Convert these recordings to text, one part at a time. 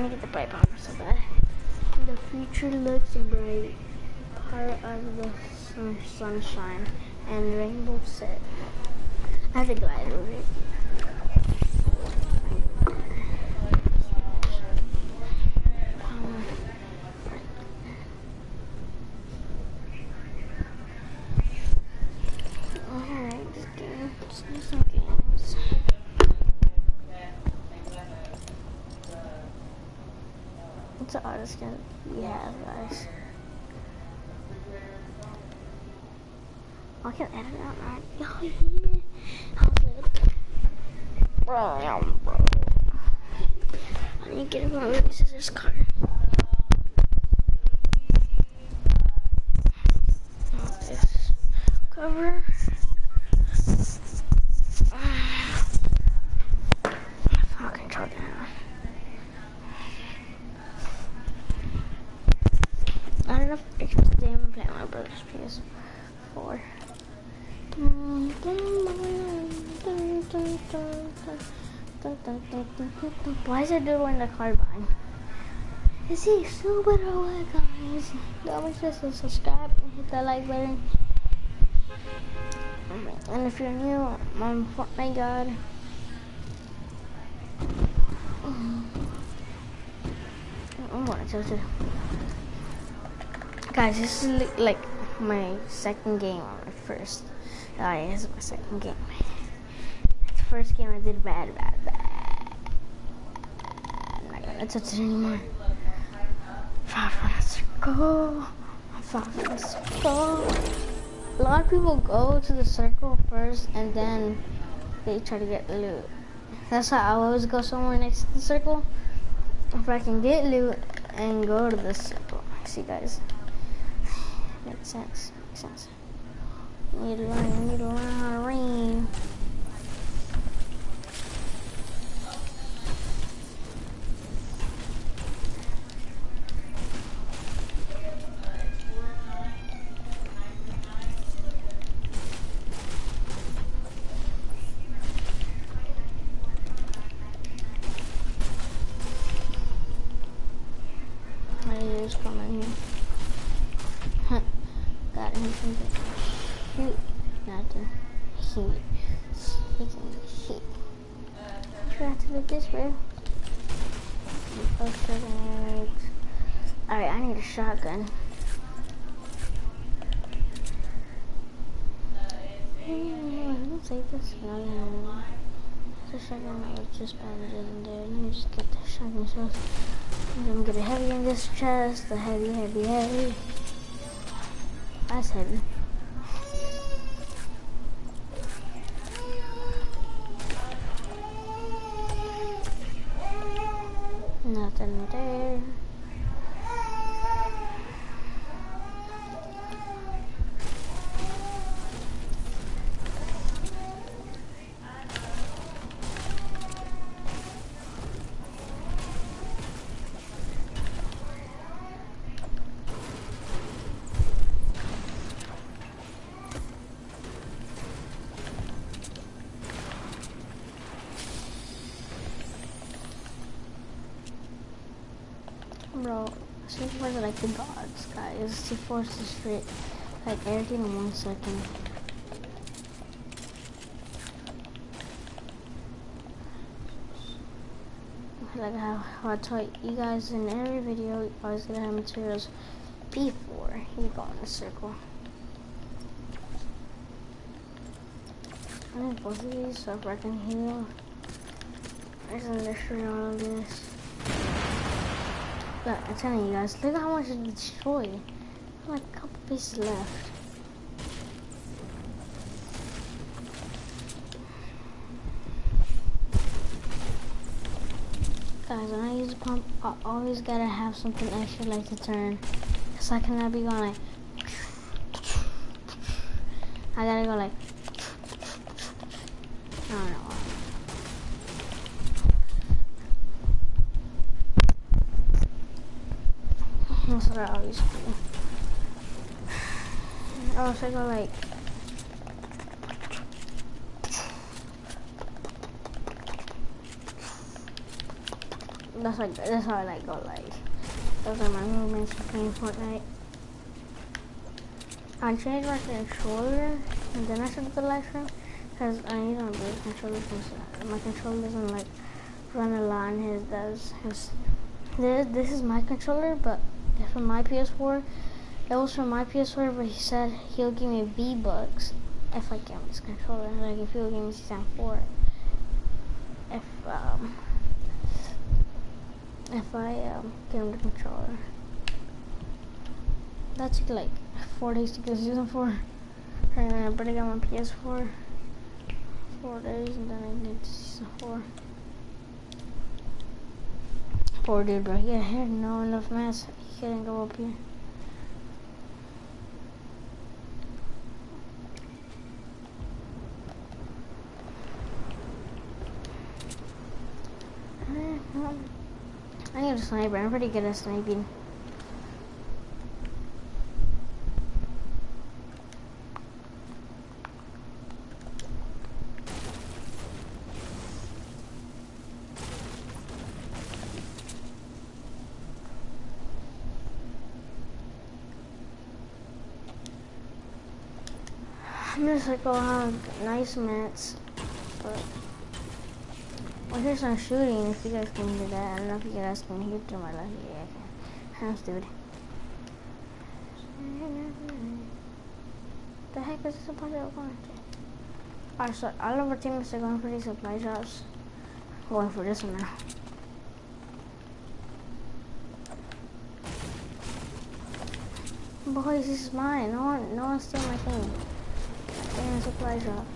want to get the Brite Bomber so bad. The future looks bright. Part of the sun, sunshine and rainbow set. I have to glide over it. Um, Alright, let's do, let's do some games. What's the artist skin we have, guys? I can edit it out, right? Oh, yeah. How's it? Yeah, gonna get a rock, scissors, card. This cover. Fucking control down. I don't know if I can stay and play on my brother's PS4. Why is it doing the carbine? Is he stupid or what, guys? Don't forget to subscribe and hit that like button. And if you're new, I'm Fortnite God. Oh, I'm gonna tell you. Guys, this is li- like my second game on my first. Oh yeah, this is my second game. It's The first game I did bad, bad, bad. Not touch it anymore. Five let's go. Five let's go. A lot of people go to the circle first and then they try to get loot. That's how I always go somewhere next to the circle. If I can get loot and go to the circle. See guys. Makes sense. Makes sense. Need to learn, need to learn how to. Alright, I need a shotgun. Hmm, take this. That was just there. Let me just get the shotgun first. I'm gonna get a heavy in this chest. The heavy, heavy, heavy. That's heavy. Bro, C4 are like the gods, guys. C4 is just straight, like everything in one second. Like how, how I taught you guys in every video, you always gonna have materials before you go in a circle. I need both of these so I can heal. There's an all of this. Look, I'm telling you guys, look at how much it destroyed. Like a couple pieces left. Guys, when I use a pump, I always gotta have something extra like to turn. Cause I cannot be going like. I gotta go like. I don't know. Do. Oh, so I go like. That's like that's how I like go like. Those are my movements playing Fortnite. I changed my controller and then I started the live stream because I need to upgrade controller because my controller doesn't like run a lot and his does. His, this, this is my controller, but from my PS4. It was from my PS4, but he said he'll give me V-Bucks if I get this controller. Like if he'll give me season 4. If, um, if I um, get him the controller. That took like four days to get season 4. And then I better get my PS4. Four days and then I get season 4. Poor dude, bro. He had no enough mass. He couldn't go up here. I need a sniper. I'm pretty good at sniping. I'm just like, oh, have nice mats, but well, here's some shooting. If you guys can hear that, I don't know if you guys can hear through my life. Yeah, I can. I'm stupid. The heck is this supply shop going to? Alright, so all of our teammates are going for these supply shops. Going for this one now. Boys, this is mine. No one, no one's stealing my thing. And supply shop.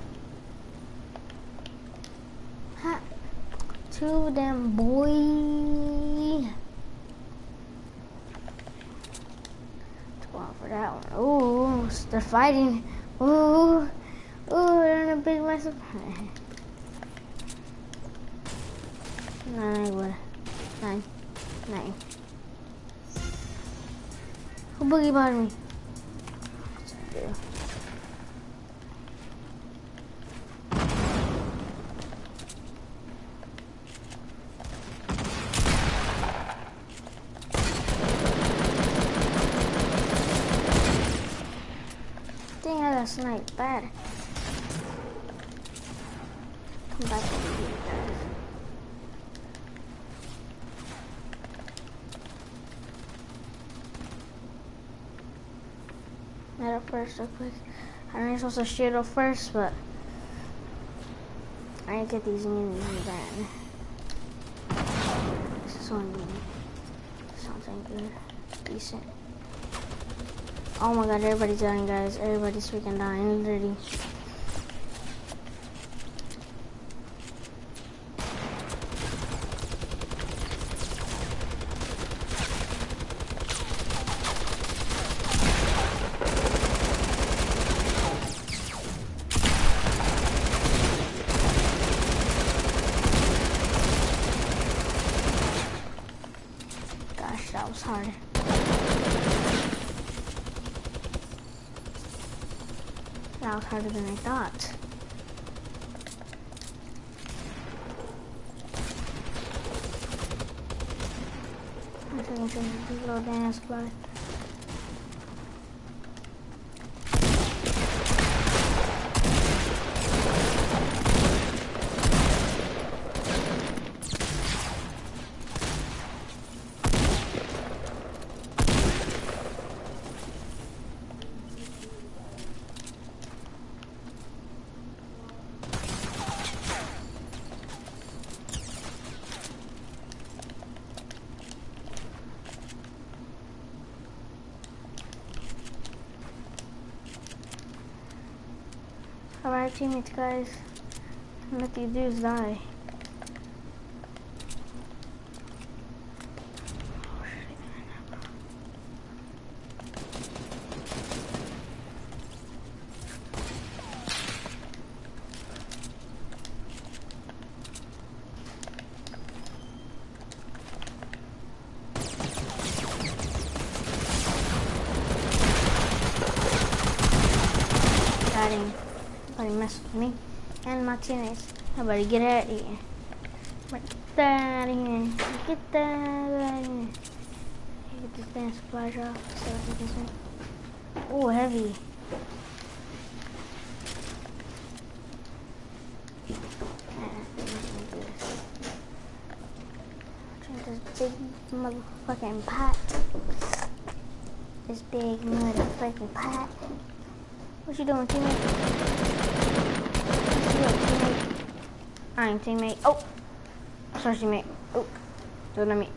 Ha! Two of them, boy. Go on for that one. Ooh, they're fighting. Ooh, ooh, they're in a big mess of. Nine, what? Nine, nine. Who boogie behind? Got sniped bad. Come back over here, guys. First real quick. I know you're supposed to shoot up first, but I didn't get these minis then. This is one mini. Something good. Decent. Oh my god, everybody's dying, guys. Everybody's freaking dying, literally. Gosh, that was hard. That was harder than I thought. I'm taking some little dance play. Alright, teammates, guys. Let these dudes die. Got him. Nobody mess with me and my teammates. Nobody get out of here. That out of here. Get that out of here. Get this damn can get Oh, heavy. This big motherfucking pot. This big motherfucking pot. What you doing, teammate? What you doing, teammate? I ain't teammate. Oh! Sorry, teammate. Oh. Don't let me.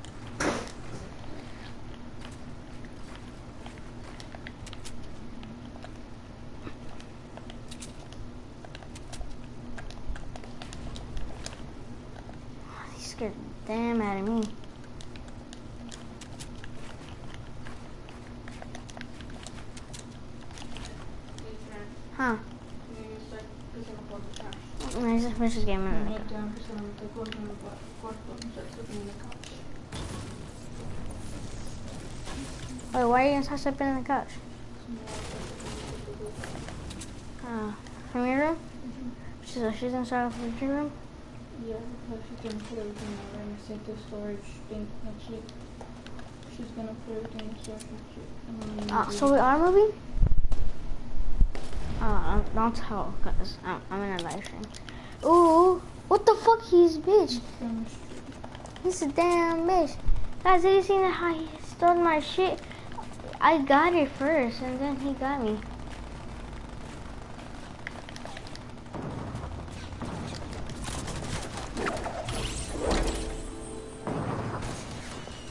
He scared the damn out of me. Huh? I just finished this game and Wait, why are you gonna start in the couch? Oh, from your room? She's, she's gonna start off with your room? Yeah, because she's gonna put everything in and save the storage thing week. She's gonna put everything in storage next week. And then Uh, so we are moving? Oh, don't- tell, cause I'm, I'm in a live stream. Ooh, what the fuck? He's bitch. He's a damn bitch. Guys, have you seen how he stole my shit? I got it first, and then he got me.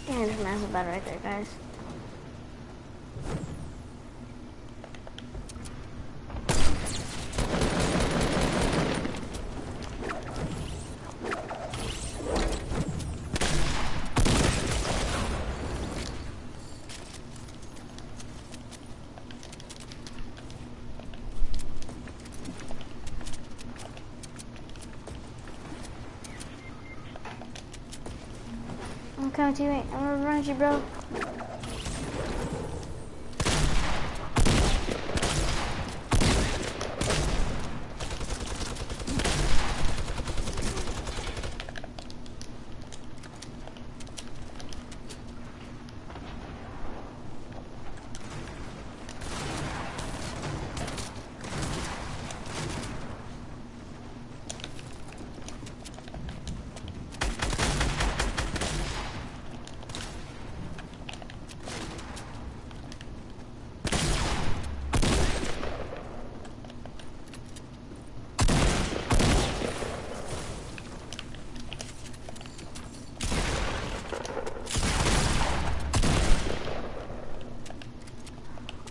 Damn, this man's bad right there, guys. Mate. I'm gonna run at you, bro.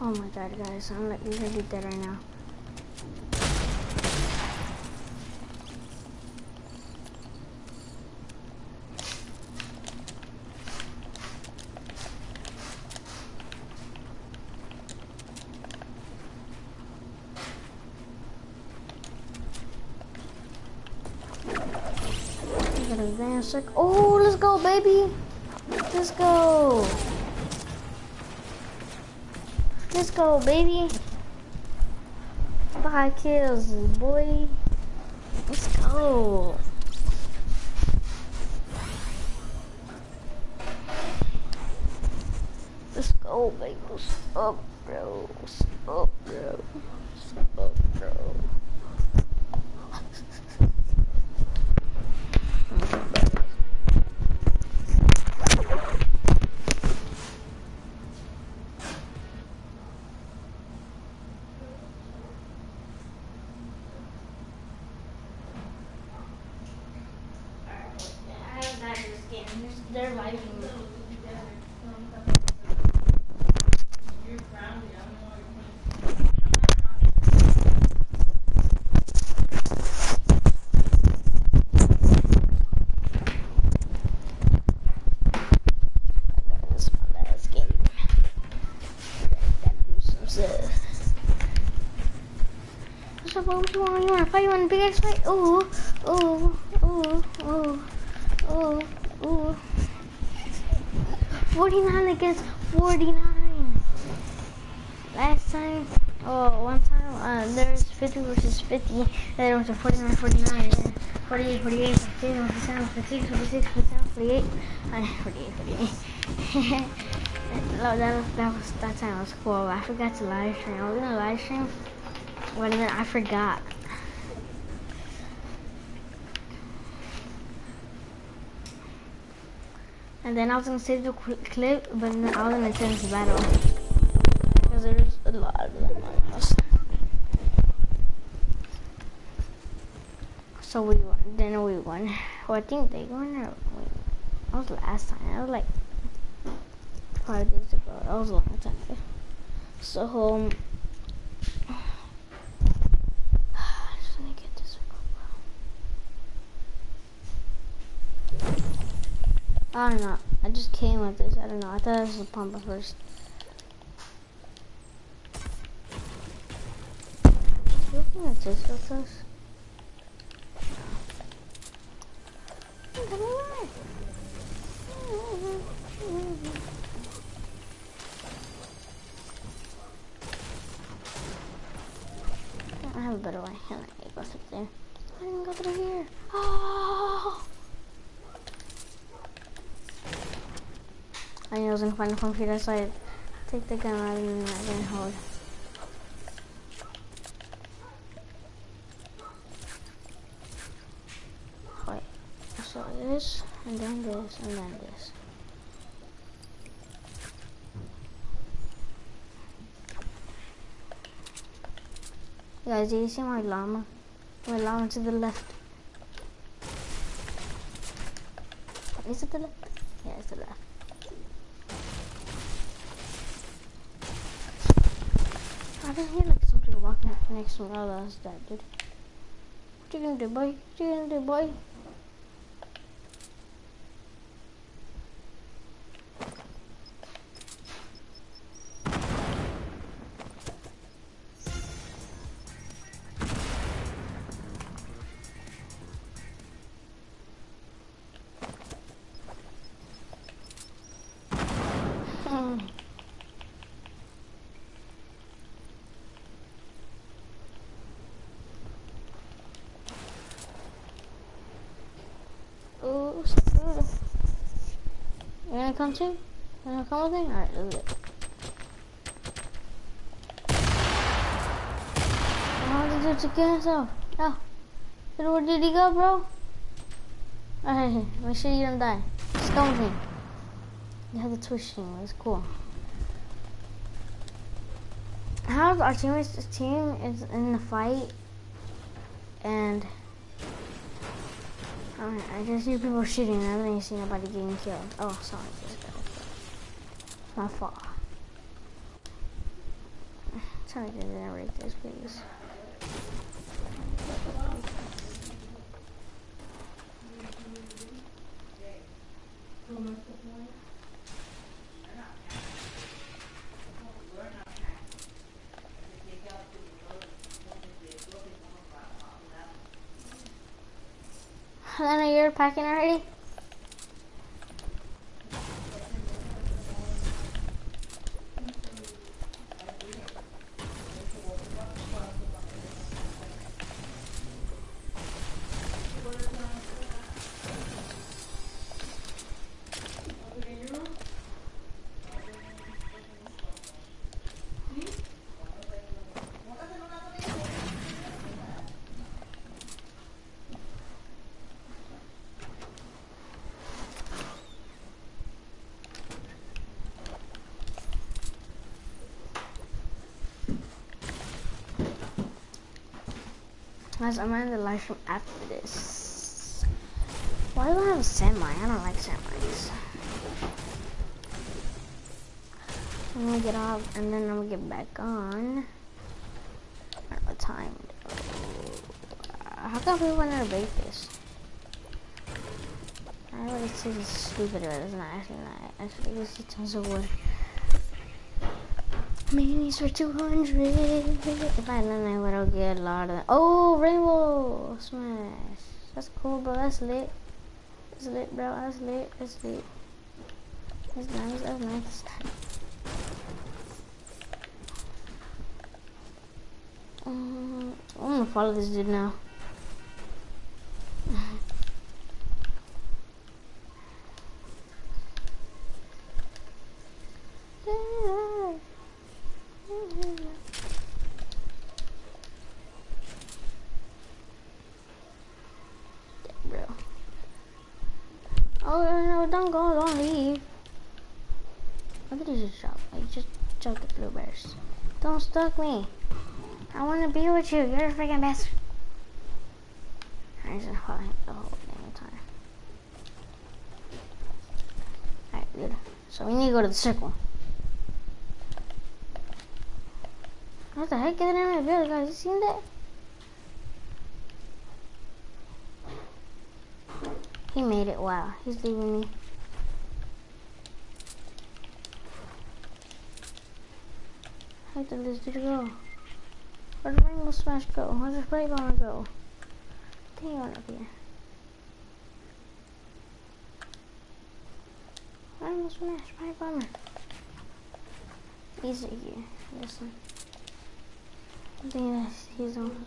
Oh my god, guys. I'm like literally dead right now. Oh, let's go, baby. Let's go. Let's go, baby. Five kills, boy. Let's go. Let's go, baby. What's up, bro? What's up, bro? What's up, bro? They're lighting. This my last game. Gotta do some stuff. What's up, what you want? You want to fight? You want a big ass fight? Ooh, ooh, ooh, ooh, ooh, ooh. 49 against 49. Last time, oh, one time, uh, there was 50 versus 50, and then it was a 49 49. Yeah. 48, 48, 47, 46, 46, 47, 48, uh, 48, 48. that, that, that was that time was cool. I forgot to live stream. I was gonna live stream, but then I forgot. And then I was gonna save the clip, but then I was gonna send this battle because there's a lot of them. So we won. Then we won. Well, I think they won or we. That was last time. That was like five days ago. That was a long time ago. So um. I just want to get this. I don't know. I just came with this. I don't know. I thought this was a pump at first. You think it's just us? I have a better way. Can I go through there? I didn't go through here. Oh! Was find a computer, so I take the gun out and I didn't hold. Wait, so this, and then this, and then this. Guys, do you see my llama? My llama to the left. Is it the left? Yeah, it's the left. I hear like something walking next to me. Oh, that's that dude. What you gonna do, boy? What you gonna do, boy? Come too? You gonna come with me? Alright, let's do it. How did you to kill himself? Oh. But where did he go, bro? Alright, make sure you don't die. Just come with me. You have the twitch thing, it's cool. How our teammates team is in the fight and Alright, I just see people shooting. And I haven't seen nobody getting killed. Oh, sorry. It's my fault. I'm trying to generate this, please. Lena, you're packing already? Guys, I'm gonna live from after this. Why do I have a semi? I don't like semis. I'm gonna get off and then I'm gonna get back on. Don't what time. How come people never bake this? I know it's is stupid, but it's not actually not. Actually, this is tons of wood. Minis for 200. If I had none, I would have get a lot of them. Oh, rainbow smash. That's cool, bro. That's lit. That's lit, bro. That's lit. That's lit. That's nice. That's nice. Um, I'm gonna follow this dude now. Don't go, don't leave. Look at you. I just jumped the blueberries. Don't stalk me. I want to be with you. You're a freaking best. I just follow him the whole damn time. Alright, good. So we need to go to the circle. What the heck? Get in my building, guys. You seen that? He made it. Wow. He's leaving me. How did this dude go? Where did Rainbow Smash go? Where did Spray Bomber go? He went up here. Rainbow Smash, Spray Bomber. He's right here. Listen. I think that's, he's on.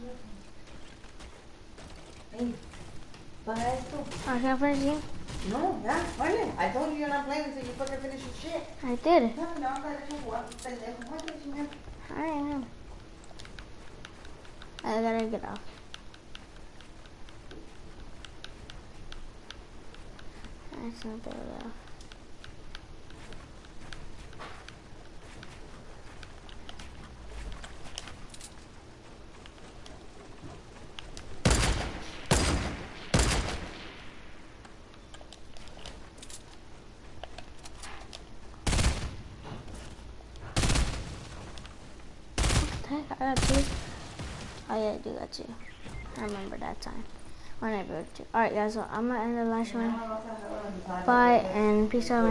Hey. I finish the game? No, ya, vale. I told you you're not playing until you fucking finish your shit. I did. No, no, I'm let you walk, pendejo. Muévete. I am. I gotta get off. That's not there though. What the heck? I got two. Oh yeah, I do that too. I remember that time. When I broke two. Alright guys, so I'm gonna end the live one. Bye and peace out.